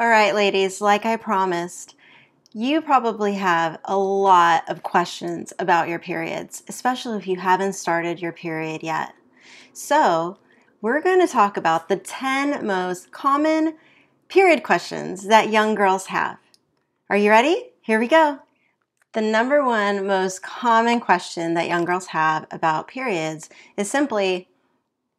All right, ladies, like I promised, you probably have a lot of questions about your periods, especially if you haven't started your period yet. So, we're going to talk about the 10 most common period questions that young girls have. Are you ready? Here we go. The number one most common question that young girls have about periods is simply,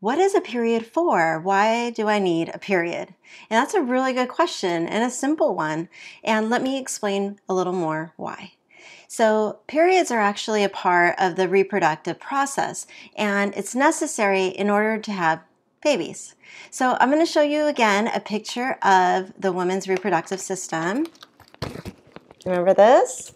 what is a period for? Why do I need a period? And that's a really good question and a simple one. And let me explain a little more why. So, periods are actually a part of the reproductive process, and it's necessary in order to have babies. So, I'm going to show you again a picture of the woman's reproductive system. Remember this?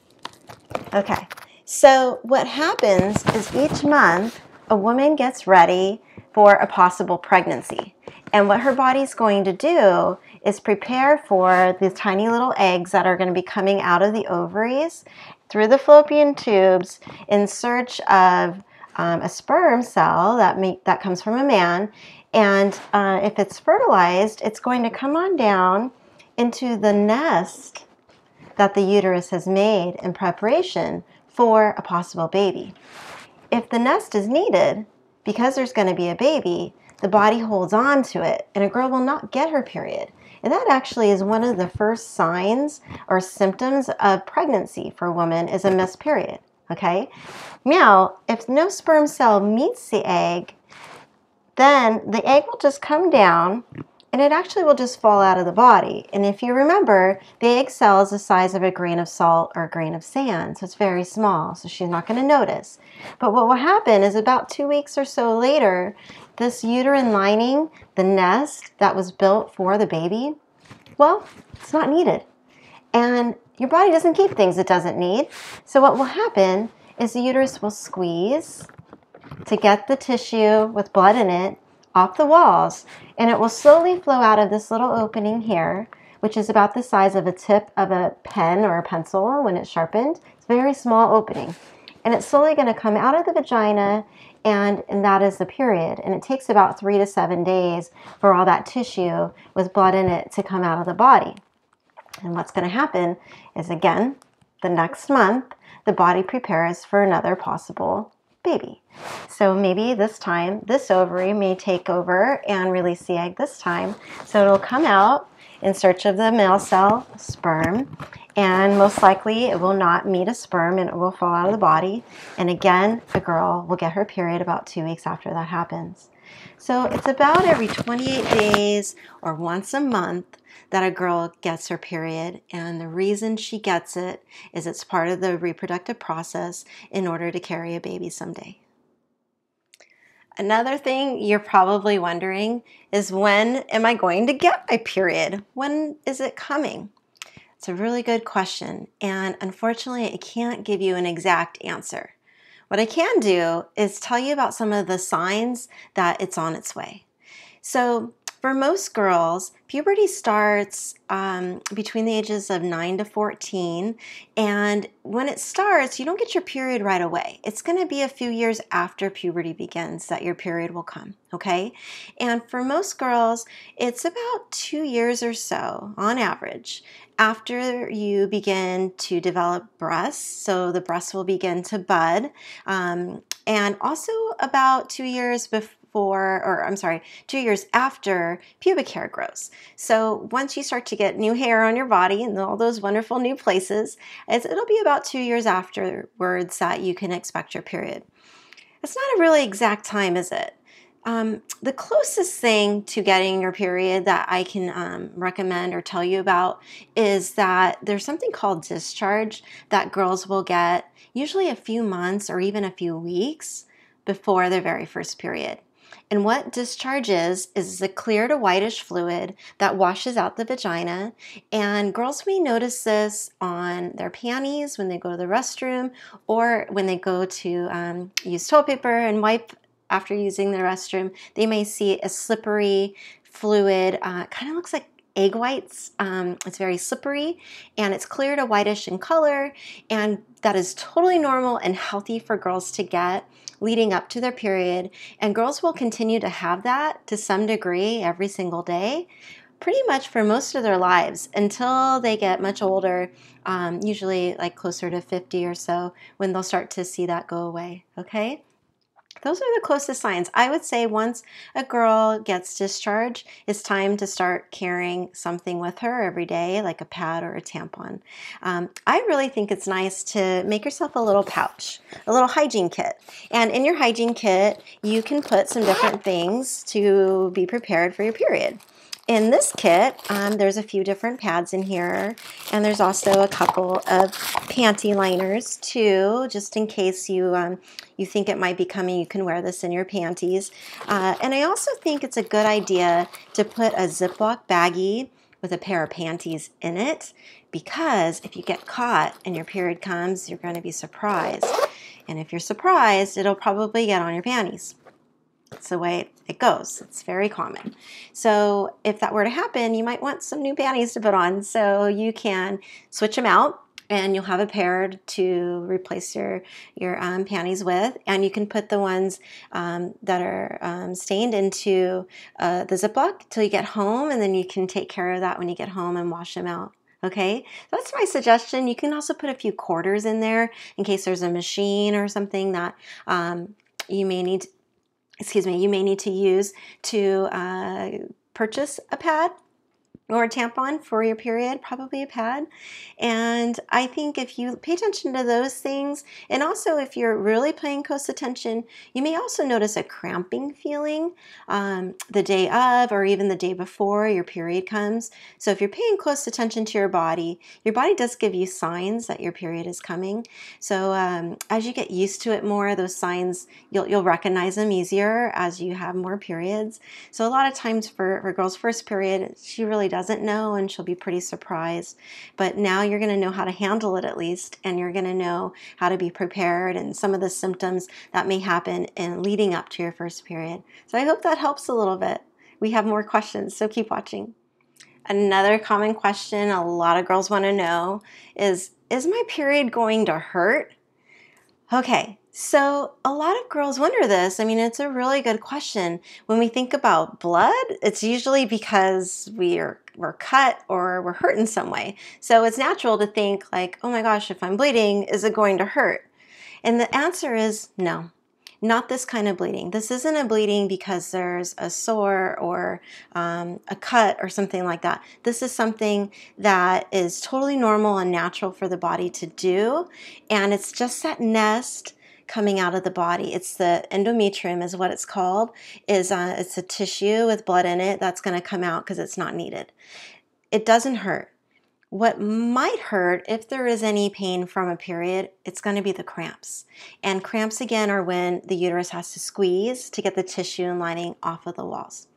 Okay. So, what happens is each month a woman gets ready for a possible pregnancy. And what her body's going to do is prepare for these tiny little eggs that are going to be coming out of the ovaries through the fallopian tubes in search of um, a sperm cell that, may, that comes from a man. And uh, if it's fertilized, it's going to come on down into the nest that the uterus has made in preparation for a possible baby. If the nest is needed, because there's going to be a baby, the body holds on to it and a girl will not get her period. And that actually is one of the first signs or symptoms of pregnancy for a woman is a missed period. Okay? Now, if no sperm cell meets the egg, then the egg will just come down and it actually will just fall out of the body. And if you remember, the egg cell is the size of a grain of salt or a grain of sand, so it's very small, so she's not going to notice. But what will happen is about two weeks or so later, this uterine lining, the nest that was built for the baby, well, it's not needed. And your body doesn't keep things it doesn't need. So what will happen is the uterus will squeeze to get the tissue with blood in it off the walls and it will slowly flow out of this little opening here which is about the size of a tip of a pen or a pencil when it's sharpened. It's a very small opening. And it's slowly going to come out of the vagina and, and that is the period. And it takes about three to seven days for all that tissue with blood in it to come out of the body. And what's going to happen is again, the next month, the body prepares for another possible baby. So maybe this time, this ovary may take over and release the egg this time. So it'll come out in search of the male cell sperm, and most likely it will not meet a sperm and it will fall out of the body. And again, the girl will get her period about two weeks after that happens. So it's about every 28 days or once a month that a girl gets her period. And the reason she gets it is it's part of the reproductive process in order to carry a baby someday. Another thing you're probably wondering is when am I going to get my period? When is it coming? It's a really good question, and unfortunately, I can't give you an exact answer. What I can do is tell you about some of the signs that it's on its way. So, for most girls, puberty starts um, between the ages of 9 to 14. And when it starts, you don't get your period right away. It's going to be a few years after puberty begins that your period will come, okay? And for most girls, it's about two years or so on average after you begin to develop breasts, so the breasts will begin to bud, um, and also about two years before before, or I'm sorry, two years after pubic hair grows. So once you start to get new hair on your body and all those wonderful new places, it'll be about two years afterwards that you can expect your period. It's not a really exact time, is it? Um, the closest thing to getting your period that I can um, recommend or tell you about is that there's something called discharge that girls will get usually a few months or even a few weeks before their very first period. And what discharge is, is a clear to whitish fluid that washes out the vagina. And girls may notice this on their panties when they go to the restroom or when they go to um, use toilet paper and wipe after using the restroom. They may see a slippery fluid, uh, kind of looks like egg whites. Um, it's very slippery and it's clear to whitish in color, and that is totally normal and healthy for girls to get leading up to their period. And girls will continue to have that to some degree every single day. pretty much for most of their lives until they get much older, um, usually like closer to 50 or so, when they'll start to see that go away. Okay? Those are the closest signs. I would say once a girl gets discharged, it's time to start carrying something with her every day, like a pad or a tampon. Um, I really think it's nice to make yourself a little pouch, a little hygiene kit. And in your hygiene kit, you can put some different things to be prepared for your period. In this kit, um, there's a few different pads in here, and there's also a couple of panty liners too, just in case you um, you think it might be coming. You can wear this in your panties. Uh, and I also think it's a good idea to put a Ziploc baggie with a pair of panties in it, because if you get caught and your period comes, you're going to be surprised. And if you're surprised, it'll probably get on your panties. It's the way it goes. It's very common. So if that were to happen, you might want some new panties to put on. So you can switch them out and you'll have a pair to replace your your um, panties with, and you can put the ones um, that are um, stained into uh, the Ziploc till you get home, and then you can take care of that when you get home and wash them out. Okay, that's my suggestion. You can also put a few quarters in there in case there's a machine or something that um, you may need excuse me, you may need to use to uh, purchase a pad or a tampon for your period, probably a pad. And I think if you pay attention to those things, and also if you're really paying close attention, you may also notice a cramping feeling um, the day of or even the day before your period comes. So if you're paying close attention to your body, your body does give you signs that your period is coming. So um, as you get used to it more, those signs, you'll, you'll recognize them easier as you have more periods. So a lot of times for, for girl's first period, she really doesn't know and she'll be pretty surprised. But now you're going to know how to handle it at least, and you're going to know how to be prepared and some of the symptoms that may happen in leading up to your first period. So I hope that helps a little bit. We have more questions, so keep watching. Another common question a lot of girls want to know is Is my period going to hurt? Okay, so, a lot of girls wonder this. I mean, it's a really good question. When we think about blood, it's usually because we are we're cut or we're hurt in some way. So, it's natural to think like, "Oh my gosh, if I'm bleeding, is it going to hurt?" And the answer is no. Not this kind of bleeding. This isn't a bleeding because there's a sore or um, a cut or something like that. This is something that is totally normal and natural for the body to do. And it's just that nest coming out of the body. It's the endometrium is what it's called. Is uh, it's a tissue with blood in it that's going to come out because it's not needed. It doesn't hurt. What might hurt if there is any pain from a period, it's going to be the cramps. And cramps again are when the uterus has to squeeze to get the tissue and lining off of the walls.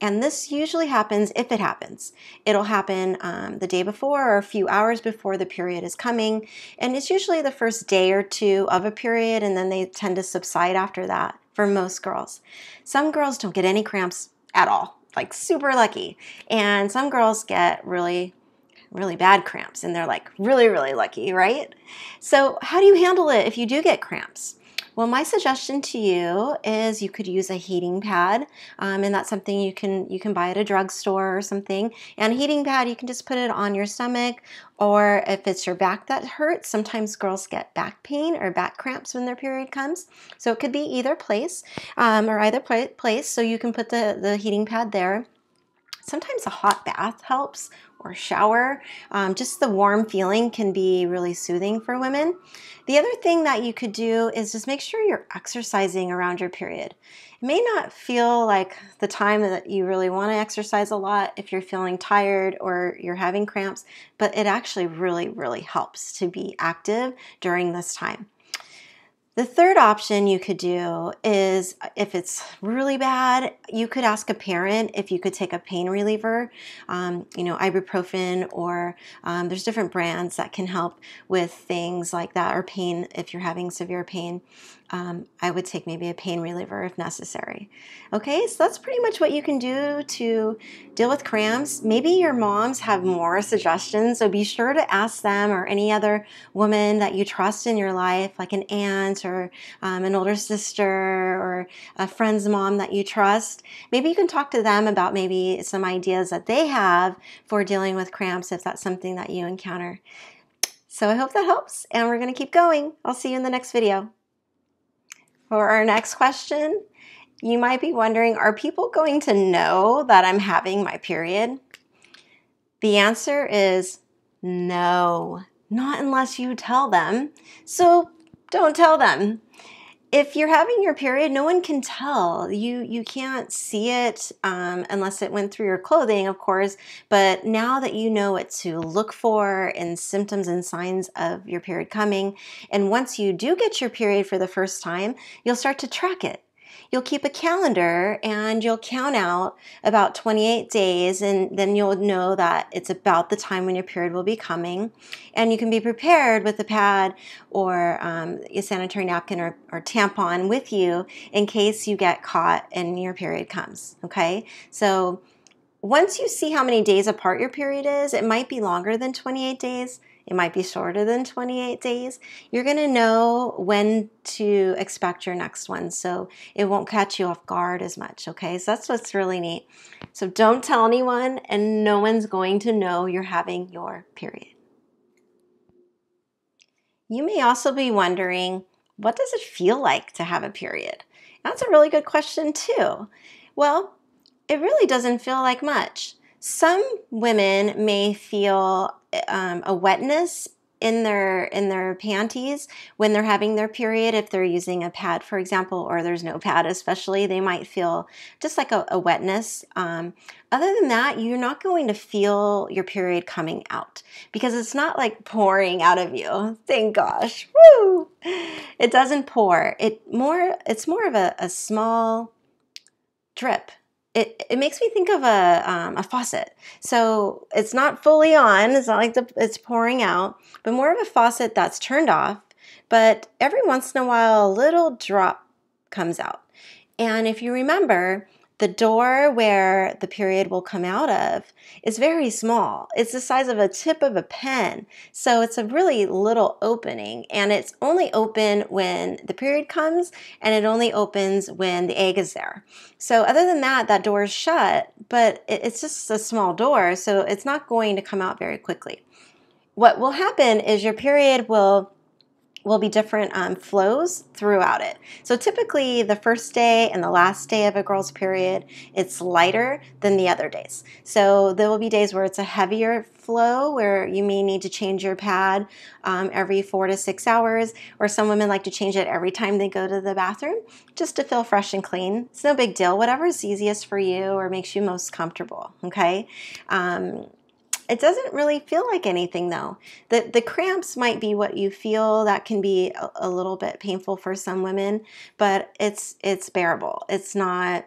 And this usually happens if it happens. It'll happen um, the day before or a few hours before the period is coming. And it's usually the first day or two of a period, and then they tend to subside after that for most girls. Some girls don't get any cramps at all, like super lucky. And some girls get really really bad cramps and they're like really really lucky right so how do you handle it if you do get cramps well, my suggestion to you is you could use a heating pad, um, and that's something you can you can buy at a drugstore or something. And heating pad, you can just put it on your stomach, or if it's your back that hurts, sometimes girls get back pain or back cramps when their period comes. So it could be either place um, or either place. So you can put the the heating pad there. Sometimes a hot bath helps or shower. Um, just the warm feeling can be really soothing for women. The other thing that you could do is just make sure you're exercising around your period. It may not feel like the time that you really want to exercise a lot if you're feeling tired or you're having cramps, but it actually really, really helps to be active during this time. The third option you could do is if it's really bad, you could ask a parent if you could take a pain reliever, um, you know, ibuprofen, or um, there's different brands that can help with things like that, or pain if you're having severe pain. Um, I would take maybe a pain reliever if necessary. Okay, so that's pretty much what you can do to deal with cramps. Maybe your moms have more suggestions, so be sure to ask them or any other woman that you trust in your life, like an aunt or um, an older sister or a friend's mom that you trust. Maybe you can talk to them about maybe some ideas that they have for dealing with cramps if that's something that you encounter. So I hope that helps, and we're going to keep going. I'll see you in the next video. For our next question, you might be wondering are people going to know that I'm having my period? The answer is no, not unless you tell them. So don't tell them if you're having your period, no one can tell. You you can't see it um, unless it went through your clothing, of course. But now that you know what to look for and symptoms and signs of your period coming, and once you do get your period for the first time, you'll start to track it you'll keep a calendar and you'll count out about 28 days, and then you'll know that it's about the time when your period will be coming. And you can be prepared with a pad or um, a sanitary napkin or, or tampon with you in case you get caught and your period comes. Okay, so once you see how many days apart your period is, it might be longer than 28 days. It might be shorter than 28 days. You're going to know when to expect your next one, so it won't catch you off guard as much, okay? So that's what's really neat. So don't tell anyone, and no one's going to know you're having your period. You may also be wondering, what does it feel like to have a period? That's a really good question, too. Well, it really doesn't feel like much. Some women may feel um, a wetness in their in their panties when they're having their period if they're using a pad for example or there's no pad especially they might feel just like a, a wetness. Um, other than that you're not going to feel your period coming out because it's not like pouring out of you. Thank gosh. Woo! it doesn't pour. It more it's more of a, a small drip it, it makes me think of a, um, a faucet. So it's not fully on, it's not like the, it's pouring out, but more of a faucet that's turned off. But every once in a while, a little drop comes out. And if you remember, the door where the period will come out of is very small. It's the size of a tip of a pen. So it's a really little opening and it's only open when the period comes and it only opens when the egg is there. So other than that, that door is shut, but it's just a small door. So it's not going to come out very quickly. What will happen is your period will will be different um, flows throughout it. So typically the first day and the last day of a girl's period, it's lighter than the other days. So there will be days where it's a heavier flow where you may need to change your pad um, every four to six hours, or some women like to change it every time they go to the bathroom just to feel fresh and clean. It's no big deal, whatever is easiest for you or makes you most comfortable, okay? Um, it doesn't really feel like anything though. The, the cramps might be what you feel. That can be a, a little bit painful for some women, but it's it's bearable. It's not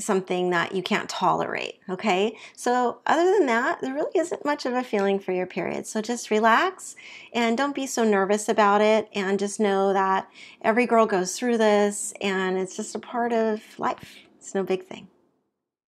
something that you can't tolerate, okay? So, other than that, there really isn't much of a feeling for your period. So, just relax and don't be so nervous about it. And just know that every girl goes through this and it's just a part of life. It's no big thing.